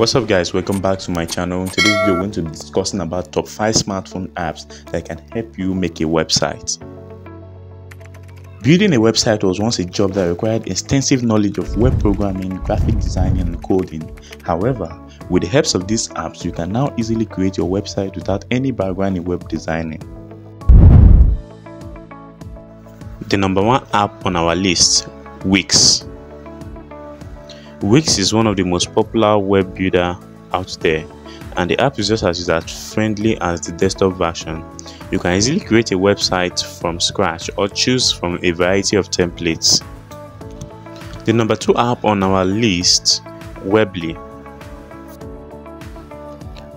What's up guys, welcome back to my channel. In today's video, we're going to be discussing about top 5 smartphone apps that can help you make a website. Building a website was once a job that required extensive knowledge of web programming, graphic designing, and coding. However, with the help of these apps, you can now easily create your website without any background in web designing. The number one app on our list, Wix. Wix is one of the most popular web builder out there and the app is just as user friendly as the desktop version. You can easily create a website from scratch or choose from a variety of templates. The number two app on our list, Weebly.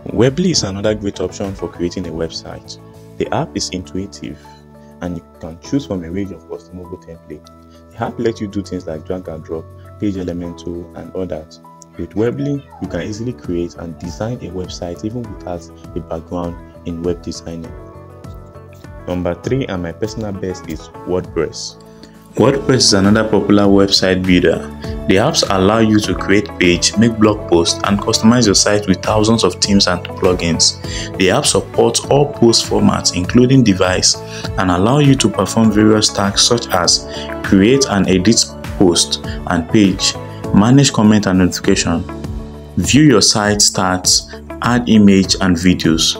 Weebly is another great option for creating a website. The app is intuitive and you can choose from a range of customizable templates. The app lets you do things like drag and drop, Page Elementor, and others. With Weebly, you can easily create and design a website even without a background in web designing. Number 3 and my personal best is WordPress. WordPress is another popular website builder. The apps allow you to create page, make blog posts, and customize your site with thousands of themes and plugins. The app supports all post formats including device and allow you to perform various tasks such as create and edit post and page, manage comment and notification, view your site stats, add image and videos,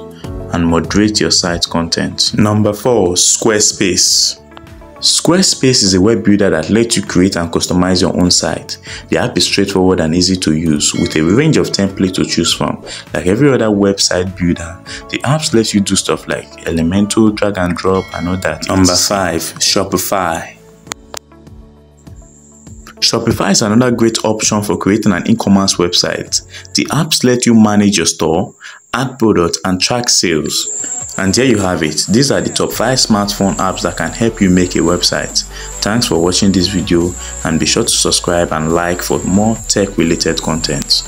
and moderate your site content. Number 4. Squarespace Squarespace is a web builder that lets you create and customize your own site. The app is straightforward and easy to use with a range of templates to choose from. Like every other website builder, the app lets you do stuff like Elemental, drag and drop, and all that. Number 5. Shopify Shopify is another great option for creating an e-commerce website. The apps let you manage your store, add products, and track sales. And there you have it. These are the top 5 smartphone apps that can help you make a website. Thanks for watching this video and be sure to subscribe and like for more tech related content.